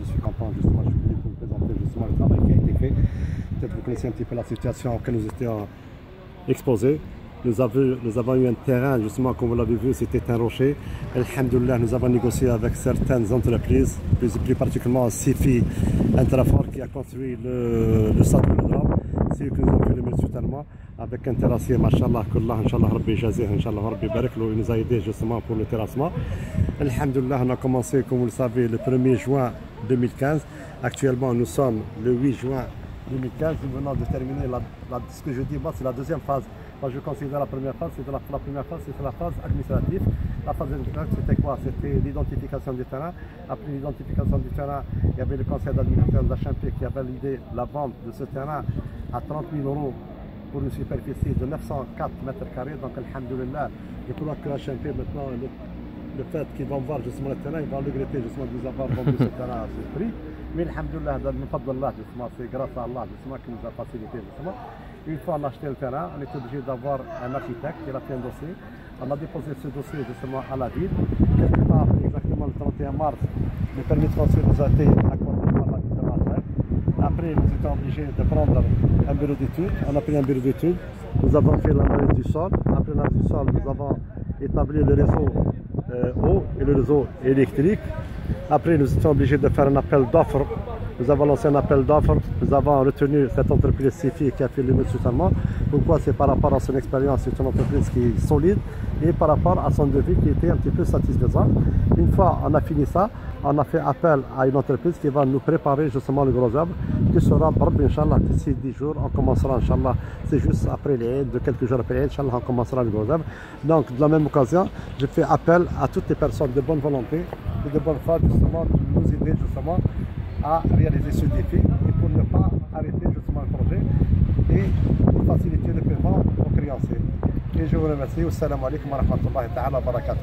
Je suis content, justement, je suis venu pour vous présenter justement le travail qui a été fait. Peut-être vous connaissez un petit peu la situation auquel nous étions exposés. Nous avons, eu un terrain, justement, comme vous l'avez vu, c'était un rocher. Alhamdulillah, nous avons négocié avec certaines entreprises, plus, particulièrement Sifi Intrafort qui a construit le, centre de. C'est eux qui nous ont fait le mur avec un terrassier, machallah, kullah, inshallah, rabbi il nous a aidé justement pour le terrassement. Alhamdulillah, on a commencé, comme vous le savez, le 1er juin 2015. Actuellement, nous sommes le 8 juin 2015. Nous venons de terminer, la, la, ce que je dis, moi, c'est la deuxième phase moi, je considère la première phase, c'était la, la, première phase, c'était la phase administrative. La phase administrative, c'était quoi? C'était l'identification du terrain. Après l'identification du terrain, il y avait le conseil d'administration d'HMP qui a validé la vente de ce terrain à 30 000 euros superficie de 904 mètres carrés. Donc, alhamdoulilah, je crois que HMP maintenant, le, le fait qu'ils vont voir justement le terrain, ils vont regretter justement de nous avoir vendu ce terrain à ce prix. Mais alhamdoulilah, c'est grâce à Allah justement qui nous a facilité justement. Une fois on a acheté le terrain, on est obligé d'avoir un architecte qui a fait un dossier. On a déposé ce dossier justement à la ville. Quelque part, exactement le 31 mars, le permis de construire nous a été accordé Étions obligés de prendre un bureau d'études. On a pris un bureau d'études. Nous avons fait l'analyse du sol. Après l'analyse du sol, nous avons établi le réseau eau et le réseau électrique. Après, nous étions obligés de faire un appel d'offres nous avons lancé un appel d'offres. Nous avons retenu cette entreprise CIFI qui a fait le soutènement. Pourquoi C'est par rapport à son expérience. C'est une entreprise qui est solide et par rapport à son devis qui était un petit peu satisfaisant. Une fois on a fini ça, on a fait appel à une entreprise qui va nous préparer justement le gros œuvre qui sera Inch'Allah d'ici 10 jours. On commencera Inch'Allah, c'est juste après les de quelques jours après les Inch'Allah, on commencera le gros œuvre. Donc de la même occasion, je fais appel à toutes les personnes de bonne volonté et de bonne foi justement de nous aider justement à réaliser ce défi et pour ne pas arrêter justement le projet et pour faciliter le paiement aux créanciers. Et je vous remercie. Alaikum wa rahmatullahi.